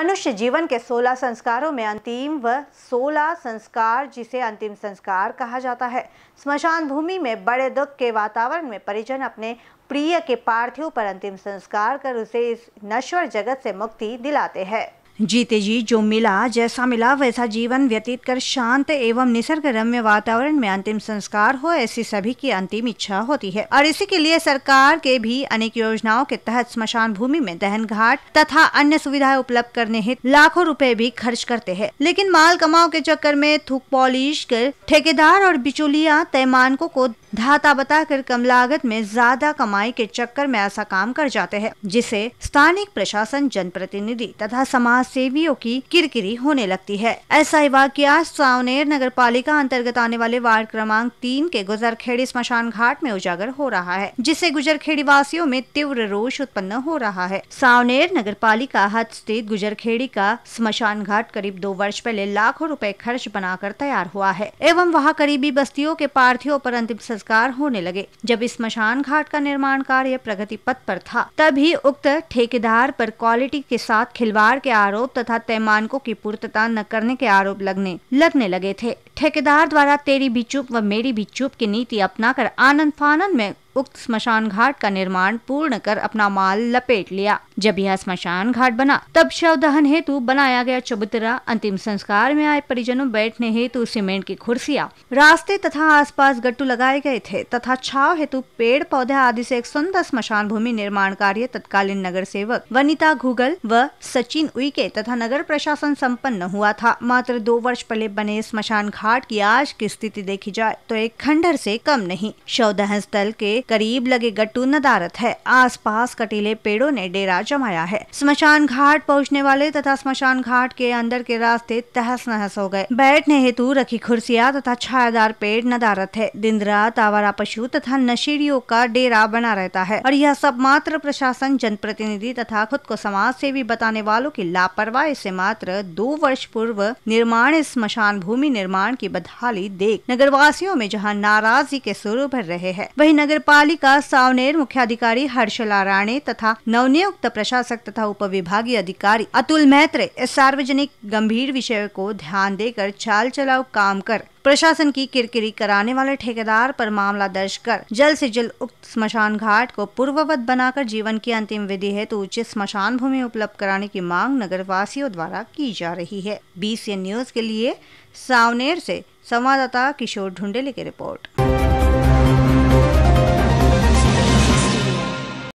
मनुष्य जीवन के 16 संस्कारों में अंतिम व 16 संस्कार, जिसे अंतिम संस्कार कहा जाता है। स्मशान भूमि में बड़े दुख के वातावरण में परिजन अपने प्रिय के पार्थिव पर अंतिम संस्कार कर उसे इस नश्वर जगत से मुक्ति दिलाते हैं। जीते जी, जो मिला, जैसा मिला, वैसा जीवन व्यतीत कर शांत एवं निसर्ग रम्य वातावरण में अंतिम संस्कार हो, ऐसी सभी की अंतिम इच्छा होती है। और इसी के लिए सरकार के भी अनेक योजनाओं के तहत स्मशान भूमि में दहन घाट तथा अन्य सुविधाएँ उपलब्ध करने हेतु लाखों रुपए भी खर्च करते हैं। लेकिन माल कमाओ के चक्कर में थूक, पॉलिश कर ठेकेदार और बिचौलिया तय मानकों को धाता बताकर कम लागत में ज़्यादा कमाई के चक्कर में ऐसा काम कर जाते हैं, जिसे स्थानिक प्रशासन, जनप्रतिनिधि तथा समाज सेवियों की किरकिरी होने लगती है। ऐसा ही वाक्य सावनेर नगर पालिका अंतर्गत आने वाले वार्ड क्रमांक तीन के गुजरखेड़ी स्मशान घाट में उजागर हो रहा है जिससे गुजरखेड़ी वासियों में तीव्र रोष उत्पन्न हो रहा है। सावनेर नगर पालिका हद स्थित गुजरखेड़ी का स्मशान घाट करीब दो वर्ष पहले लाखों रुपए खर्च बनाकर तैयार हुआ है, एवं वहाँ करीबी बस्तियों के पार्थियों पर अंतिम संस्कार होने लगे। जब इस स्मशान घाट का निर्माण कार्य प्रगति पथ पर था, तभी उक्त ठेकेदार पर क्वालिटी के साथ खिलवाड़ के आरोप तथा तय मानकों की पूर्तता न करने के आरोप लगने लगने लगे थे। ठेकेदार द्वारा तेरी भी चुप व मेरी भी चुप की नीति अपनाकर आनंद फानंद में उक्त स्मशान घाट का निर्माण पूर्ण कर अपना माल लपेट लिया। जब यह स्मशान घाट बना, तब शव दहन हेतु बनाया गया चबूतरा, अंतिम संस्कार में आए परिजनों बैठने हेतु सीमेंट की कुर्सियाँ रास्ते तथा आसपास गट्टू लगाए गए थे, तथा छाव हेतु पेड़ पौधे आदि से एक सुंदर स्मशान भूमि निर्माण कार्य तत्कालीन नगर सेवक वनिता घुगल व सचिन उइके तथा नगर प्रशासन संपन्न हुआ था। मात्र दो वर्ष पहले बने स्मशान घाट की आज की स्थिति देखी जाए तो एक खंडर से कम नहीं। शव दहन स्थल के करीब लगे गट्टू नदारत है। आसपास कटीले पेड़ों ने डेरा जमाया है। स्मशान घाट पहुँचने वाले तथा स्मशान घाट के अंदर के रास्ते तहस नहस हो गए। बैठने हेतु रखी खुर्सियाँ तथा छायादार पेड़ नदारत है। दिन रात आवारा पशु तथा नशेड़ियों का डेरा बना रहता है और यह सब मात्र प्रशासन, जनप्रतिनिधि तथा खुद को समाज सेवी बताने वालों की लापरवाही से मात्र दो वर्ष पूर्व निर्माण स्मशान भूमि निर्माण की बदहाली देख नगर वासियों में जहाँ नाराज़गी के सुर भर रहे हैं, वही नगर पालिका सावनेर मुख्याधिकारी हर्षला राणे तथा नवनियुक्त प्रशासक तथा उप विभागीय अधिकारी अतुल मैत्रे इस सार्वजनिक गंभीर विषय को ध्यान देकर चाल चलाव काम कर प्रशासन की किरकिरी कराने वाले ठेकेदार पर मामला दर्ज कर जल्द से जल्द उक्त स्मशान घाट को पूर्ववत बनाकर जीवन की अंतिम विधि हेतु तो उचित स्मशान भूमि उपलब्ध कराने की मांग नगर वासियों द्वारा की जा रही है। बी न्यूज़ के लिए सावनेर से संवाददाता किशोर ढूंढेले की रिपोर्ट।